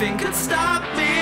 nothing could stop me.